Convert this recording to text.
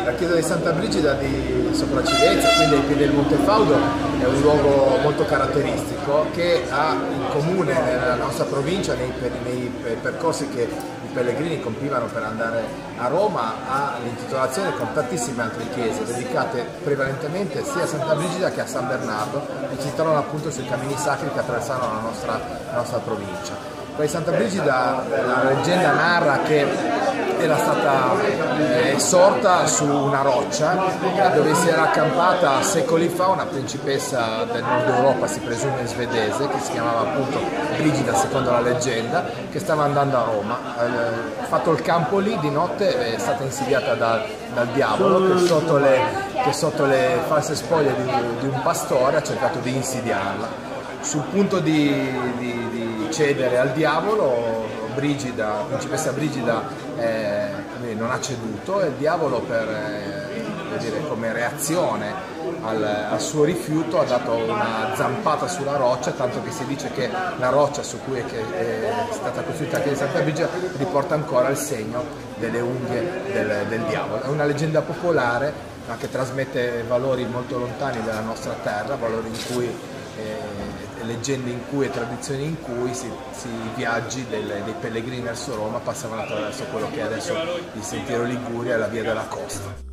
la chiesa di Santa Brigida di Sopracidenza, quindi ai piedi del Monte Faudo, è un luogo molto caratteristico che ha in comune nella nostra provincia, nei, nei percorsi che i pellegrini compivano per andare a Roma, ha l'intitolazione con tantissime altre chiese dedicate prevalentemente sia a Santa Brigida che a San Bernardo e si trovano appunto sui cammini sacri che attraversano la nostra, la nostra provincia. Poi Santa Brigida, la leggenda narra che era stata eh, sorta su una roccia dove si era accampata secoli fa una principessa del nord Europa, si presume svedese, che si chiamava appunto Brigida secondo la leggenda, che stava andando a Roma. Eh, fatto il campo lì di notte è stata insidiata da, dal diavolo che sotto le, che sotto le false spoglie di, di, un pastore ha cercato di insidiarla. Sul punto di, di, di cedere al diavolo, Brigida, principessa Brigida eh, non ha ceduto e il diavolo per, eh, dire, come reazione al, al, suo rifiuto ha dato una zampata sulla roccia, tanto che si dice che la roccia su cui è, è stata costruita la chiesa di Santa Brigida riporta ancora il segno delle unghie del, del diavolo. È una leggenda popolare ma che trasmette valori molto lontani dalla nostra terra, valori in cui eh, leggende in cui e tradizioni in cui si, si viaggi del, dei pellegrini verso Roma passavano attraverso quello che è adesso il sentiero Liguria e la via della costa.